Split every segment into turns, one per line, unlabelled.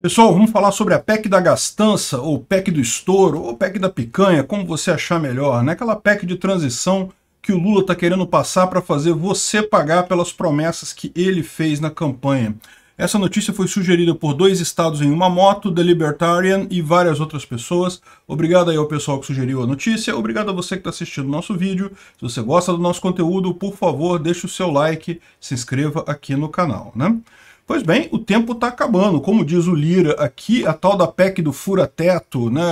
Pessoal, vamos falar sobre a PEC da gastança, ou PEC do estouro, ou PEC da picanha, como você achar melhor, né? Aquela PEC de transição que o Lula está querendo passar para fazer você pagar pelas promessas que ele fez na campanha. Essa notícia foi sugerida por dois estados em uma moto, The Libertarian e várias outras pessoas. Obrigado aí ao pessoal que sugeriu a notícia, obrigado a você que está assistindo o nosso vídeo. Se você gosta do nosso conteúdo, por favor, deixe o seu like, se inscreva aqui no canal, né? Pois bem, o tempo está acabando. Como diz o Lira aqui, a tal da PEC do fura-teto, né?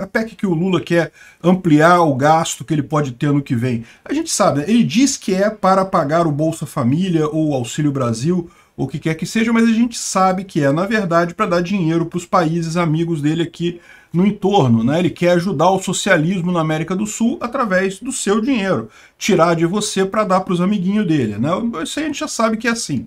a PEC que o Lula quer ampliar o gasto que ele pode ter no que vem. A gente sabe, ele diz que é para pagar o Bolsa Família ou o Auxílio Brasil, ou o que quer que seja, mas a gente sabe que é, na verdade, para dar dinheiro para os países amigos dele aqui no entorno. Né? Ele quer ajudar o socialismo na América do Sul através do seu dinheiro. Tirar de você para dar para os amiguinhos dele. Né? Isso aí a gente já sabe que é assim.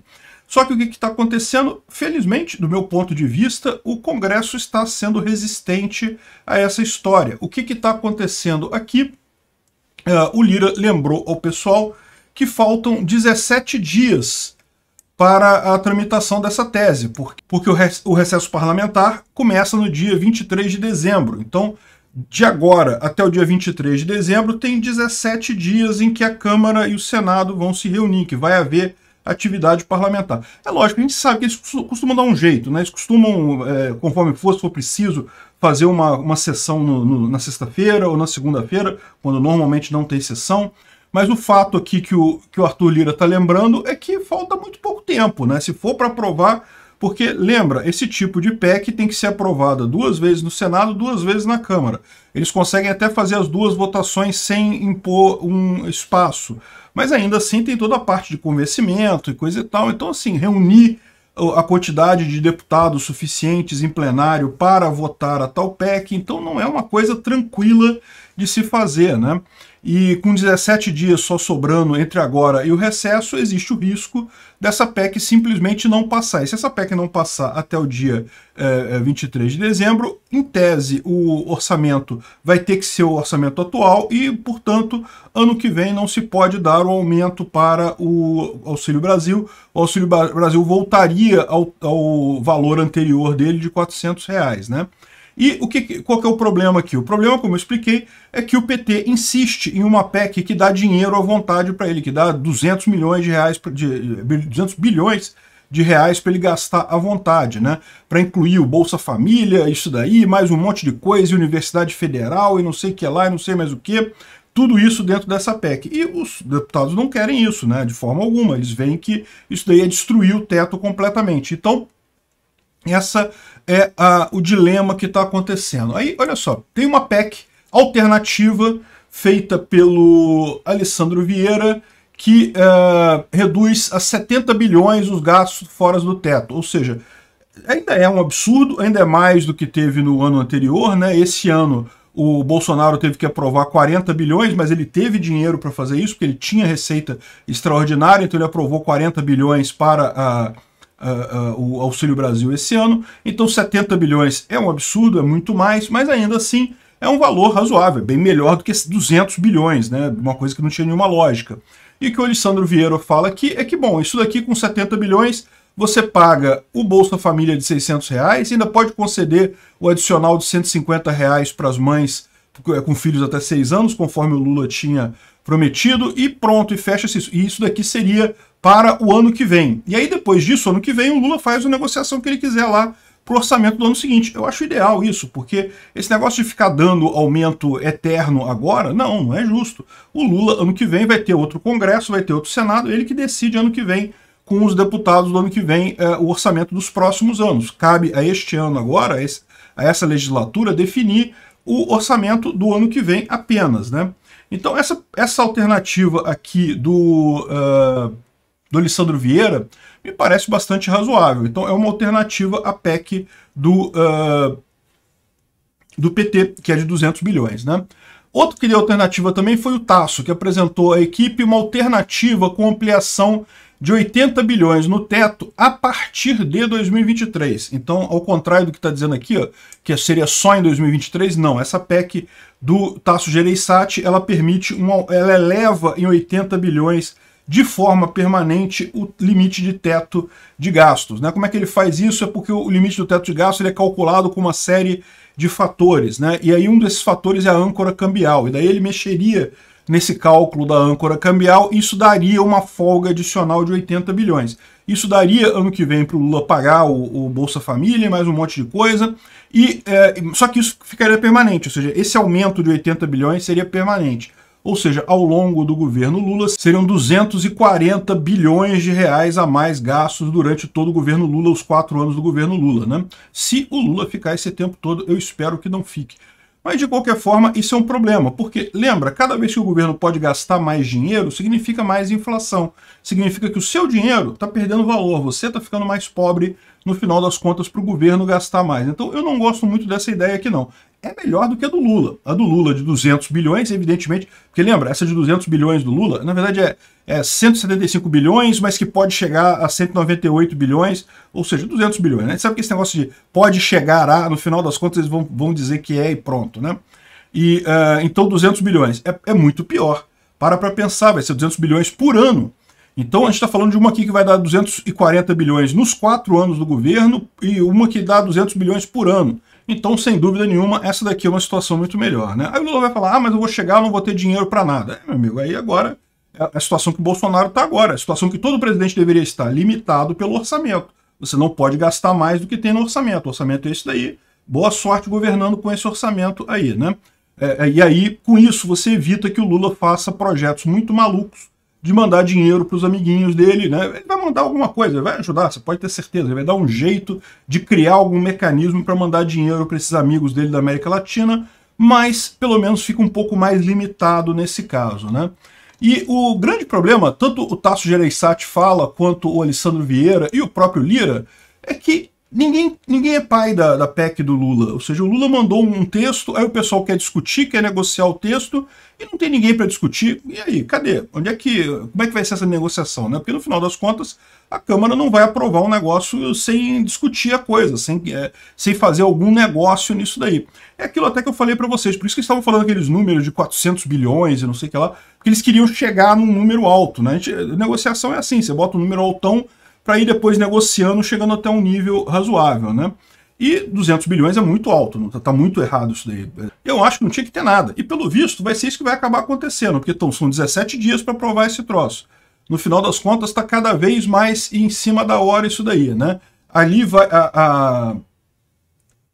Só que o que está acontecendo? Felizmente, do meu ponto de vista, o Congresso está sendo resistente a essa história. O que está acontecendo aqui? Uh, o Lira lembrou ao pessoal que faltam 17 dias para a tramitação dessa tese, porque, porque o recesso parlamentar começa no dia 23 de dezembro. Então, de agora até o dia 23 de dezembro, tem 17 dias em que a Câmara e o Senado vão se reunir, que vai haver atividade parlamentar. É lógico, a gente sabe que eles costumam dar um jeito, né? eles costumam, é, conforme for, se for preciso, fazer uma, uma sessão no, no, na sexta-feira ou na segunda-feira, quando normalmente não tem sessão. Mas o fato aqui que o, que o Arthur Lira está lembrando é que falta muito pouco tempo, né? Se for para aprovar, porque, lembra, esse tipo de PEC tem que ser aprovada duas vezes no Senado, duas vezes na Câmara. Eles conseguem até fazer as duas votações sem impor um espaço mas ainda assim tem toda a parte de convencimento e coisa e tal. Então, assim, reunir a quantidade de deputados suficientes em plenário para votar a tal PEC, então não é uma coisa tranquila de se fazer, né? E com 17 dias só sobrando entre agora e o recesso, existe o risco dessa PEC simplesmente não passar. E se essa PEC não passar até o dia é, 23 de dezembro, em tese o orçamento vai ter que ser o orçamento atual e, portanto, ano que vem não se pode dar o aumento para o Auxílio Brasil. O Auxílio Brasil voltaria ao, ao valor anterior dele de 400 reais, né? E o que, qual que é o problema aqui? O problema, como eu expliquei, é que o PT insiste em uma PEC que dá dinheiro à vontade para ele, que dá 200 milhões de reais, de, 200 bilhões de reais para ele gastar à vontade, né? Para incluir o Bolsa Família, isso daí, mais um monte de coisa, Universidade Federal e não sei o que lá, e não sei mais o que. Tudo isso dentro dessa PEC. E os deputados não querem isso, né? De forma alguma. Eles veem que isso daí é destruir o teto completamente. Então, essa é a, o dilema que está acontecendo. Aí, olha só, tem uma PEC alternativa feita pelo Alessandro Vieira que uh, reduz a 70 bilhões os gastos fora do teto. Ou seja, ainda é um absurdo, ainda é mais do que teve no ano anterior. Né? Esse ano o Bolsonaro teve que aprovar 40 bilhões, mas ele teve dinheiro para fazer isso, porque ele tinha receita extraordinária, então ele aprovou 40 bilhões para uh, uh, o Auxílio Brasil esse ano. Então 70 bilhões é um absurdo, é muito mais, mas ainda assim é um valor razoável, bem melhor do que 200 bilhões, né? Uma coisa que não tinha nenhuma lógica. E o que o Alessandro Vieira fala aqui é que, bom, isso daqui com 70 bilhões você paga o Bolsa Família de 600 reais ainda pode conceder o adicional de 150 reais para as mães com filhos até 6 anos, conforme o Lula tinha prometido, e pronto, e fecha-se isso. E isso daqui seria para o ano que vem. E aí, depois disso, ano que vem, o Lula faz a negociação que ele quiser lá para o orçamento do ano seguinte. Eu acho ideal isso, porque esse negócio de ficar dando aumento eterno agora, não, não é justo. O Lula, ano que vem, vai ter outro Congresso, vai ter outro Senado, ele que decide ano que vem, com os deputados do ano que vem, é, o orçamento dos próximos anos. Cabe a este ano agora, a essa legislatura, definir o orçamento do ano que vem apenas, né? Então, essa, essa alternativa aqui do... Uh, do Alessandro Vieira me parece bastante razoável. Então é uma alternativa à PEC do, uh, do PT, que é de 200 bilhões. Né? Outro que deu alternativa também foi o Tasso, que apresentou à equipe uma alternativa com ampliação de 80 bilhões no teto a partir de 2023. Então, ao contrário do que está dizendo aqui, ó, que seria só em 2023, não. Essa PEC do Tasso Gereissati, ela permite, uma, ela eleva em 80 bilhões de forma permanente o limite de teto de gastos. Né? Como é que ele faz isso? É porque o limite do teto de gastos ele é calculado com uma série de fatores, né? E aí um desses fatores é a âncora cambial, e daí ele mexeria nesse cálculo da âncora cambial, isso daria uma folga adicional de 80 bilhões. Isso daria ano que vem para o Lula pagar o, o, Bolsa Família, mais um monte de coisa, e é, só que isso ficaria permanente, ou seja, esse aumento de 80 bilhões seria permanente. Ou seja, ao longo do governo Lula, seriam 240 bilhões de reais a mais gastos durante todo o governo Lula, os quatro anos do governo Lula. Né? Se o Lula ficar esse tempo todo, eu espero que não fique. Mas, de qualquer forma, isso é um problema, porque, lembra, cada vez que o governo pode gastar mais dinheiro, significa mais inflação. Significa que o seu dinheiro está perdendo valor, você está ficando mais pobre no final das contas para o governo gastar mais. Então, eu não gosto muito dessa ideia aqui, não é melhor do que a do Lula. A do Lula de 200 bilhões, evidentemente, porque lembra, essa de 200 bilhões do Lula, na verdade é, é 175 bilhões, mas que pode chegar a 198 bilhões, ou seja, 200 bilhões. Né? Sabe que esse negócio de pode chegar a, no final das contas, eles vão, vão dizer que é e pronto, né? E, uh, então 200 bilhões é, é muito pior. Para para pensar, vai ser 200 bilhões por ano. Então a gente está falando de uma aqui que vai dar 240 bilhões nos quatro anos do governo e uma que dá 200 bilhões por ano. Então, sem dúvida nenhuma, essa daqui é uma situação muito melhor. Né? Aí o Lula vai falar, ah, mas eu vou chegar, não vou ter dinheiro para nada. É, meu amigo, aí agora é a situação que o Bolsonaro está agora, a situação que todo presidente deveria estar, limitado pelo orçamento. Você não pode gastar mais do que tem no orçamento. O orçamento é esse daí. Boa sorte governando com esse orçamento aí, né? É, é e aí, com isso, você evita que o Lula faça projetos muito malucos de mandar dinheiro para os amiguinhos dele, né? Ele vai mandar alguma coisa, vai ajudar, você pode ter certeza. Ele vai dar um jeito de criar algum mecanismo para mandar dinheiro para esses amigos dele da América Latina, mas pelo menos fica um pouco mais limitado nesse caso, né? E o grande problema, tanto o Tasso Gereissati fala, quanto o Alessandro Vieira e o próprio Lira, é que ninguém, ninguém é pai da, da PEC do Lula. Ou seja, o Lula mandou um texto, aí o pessoal quer discutir, quer negociar o texto, e não tem ninguém para discutir. E aí, cadê? Onde é que. Como é que vai ser essa negociação? Né? Porque no final das contas, a Câmara não vai aprovar um negócio sem discutir a coisa, sem, é, sem fazer algum negócio nisso daí. É aquilo até que eu falei para vocês, por isso que estavam falando aqueles números de 400 bilhões e não sei o que lá, porque eles queriam chegar num número alto. Né? A, gente, a negociação é assim: você bota um número altão para ir depois negociando, chegando até um nível razoável, né? E 200 bilhões é muito alto, está tá muito errado isso daí. Eu acho que não tinha que ter nada. E pelo visto, vai ser isso que vai acabar acontecendo, porque então, são 17 dias para provar esse troço. No final das contas, está cada vez mais em cima da hora isso daí, né? Ali vai. A, a...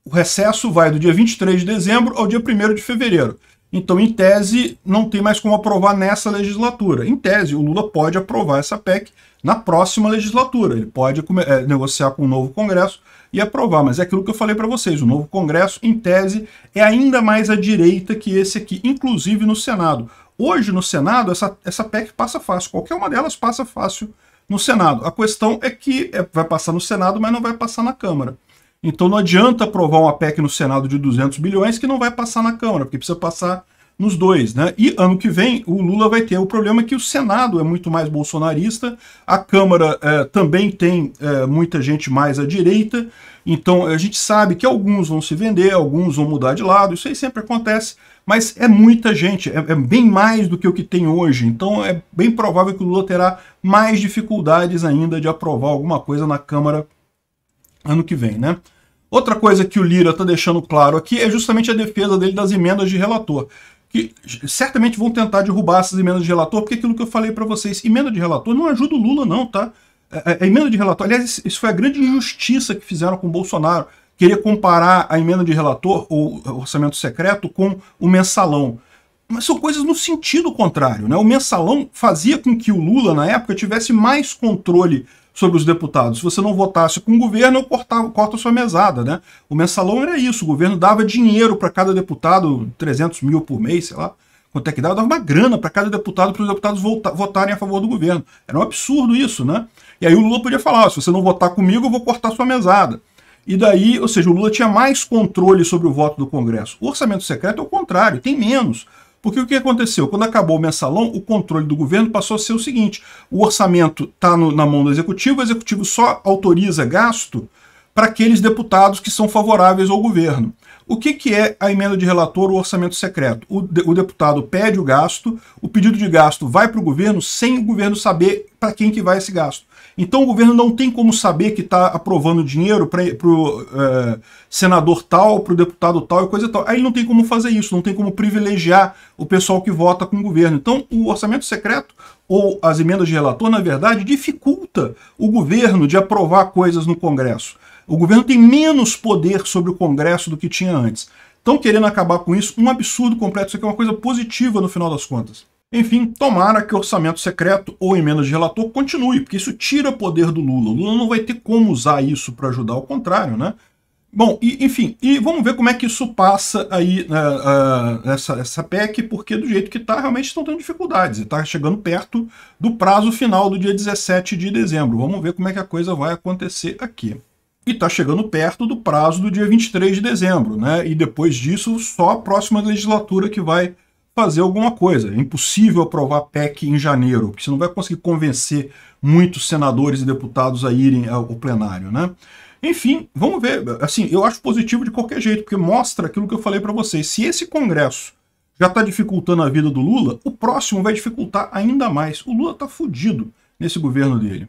O recesso vai do dia 23 de dezembro ao dia 1 de fevereiro. Então, em tese, não tem mais como aprovar nessa legislatura. Em tese, o Lula pode aprovar essa PEC na próxima legislatura. Ele pode é, negociar com o novo Congresso e aprovar, mas é aquilo que eu falei para vocês: o novo Congresso, em tese, é ainda mais à direita que esse aqui, inclusive no Senado. Hoje, no Senado, essa, essa PEC passa fácil, qualquer uma delas passa fácil no Senado. A questão é que é, vai passar no Senado, mas não vai passar na Câmara. Então não adianta aprovar uma PEC no Senado de 200 bilhões que não vai passar na Câmara, porque precisa passar nos dois, né? E ano que vem o Lula vai ter o problema que o Senado é muito mais bolsonarista, a Câmara é, também tem é, muita gente mais à direita, então a gente sabe que alguns vão se vender, alguns vão mudar de lado, isso aí sempre acontece, mas é muita gente, é, é bem mais do que o que tem hoje, então é bem provável que o Lula terá mais dificuldades ainda de aprovar alguma coisa na Câmara ano que vem, né? Outra coisa que o Lira está deixando claro aqui é justamente a defesa dele das emendas de relator que certamente vão tentar derrubar essas emendas de relator, porque aquilo que eu falei para vocês, emenda de relator não ajuda o Lula não, tá? A, é, é, a emenda de relator, aliás, isso foi a grande injustiça que fizeram com o Bolsonaro, queria comparar a emenda de relator, ou orçamento secreto, com o mensalão. Mas são coisas no sentido contrário, né? O mensalão fazia com que o Lula, na época, tivesse mais controle sobre os deputados. Se você não votasse com o governo, eu cortava, corto a sua mesada, né? O mensalão era isso, o governo dava dinheiro para cada deputado, 300 mil por mês, sei lá, quanto é que dava, dava uma grana para cada deputado, para os deputados volta, votarem a favor do governo. Era um absurdo isso, né? E aí o Lula podia falar, se você não votar comigo, eu vou cortar a sua mesada. E daí, ou seja, o Lula tinha mais controle sobre o voto do Congresso. O orçamento secreto é o contrário, tem menos. Porque o que aconteceu? Quando acabou o mensalão, o controle do governo passou a ser o seguinte: o orçamento está na mão do executivo, o executivo só autoriza gasto para aqueles deputados que são favoráveis ao governo. O que, que é a emenda de relator, o orçamento secreto? O, de, o deputado pede o gasto, o pedido de gasto vai para o governo sem o governo saber para quem que vai esse gasto. Então o governo não tem como saber que está aprovando dinheiro para o é, senador tal, para o deputado tal e coisa tal. Aí não tem como fazer isso, não tem como privilegiar o pessoal que vota com o governo. Então o orçamento secreto ou as emendas de relator, na verdade, dificulta o governo de aprovar coisas no Congresso. O governo tem menos poder sobre o Congresso do que tinha antes. Estão querendo acabar com isso, um absurdo completo. Isso aqui é uma coisa positiva no final das contas. Enfim, tomara que o orçamento secreto ou emenda de relator continue, porque isso tira poder do Lula. O Lula não vai ter como usar isso para ajudar, ao contrário, né? Bom, e, enfim, e vamos ver como é que isso passa aí uh, uh, essa, essa PEC, porque do jeito que está, realmente estão tendo dificuldades. Está chegando perto do prazo final do dia 17 de dezembro. Vamos ver como é que a coisa vai acontecer aqui e está chegando perto do prazo do dia 23 de dezembro, né? E depois disso, só a próxima legislatura que vai fazer alguma coisa. É impossível aprovar PEC em janeiro, porque você não vai conseguir convencer muitos senadores e deputados a irem ao plenário, né? Enfim, vamos ver. Assim, eu acho positivo de qualquer jeito, porque mostra aquilo que eu falei para vocês. Se esse Congresso já está dificultando a vida do Lula, o próximo vai dificultar ainda mais. O Lula está fudido nesse governo dele.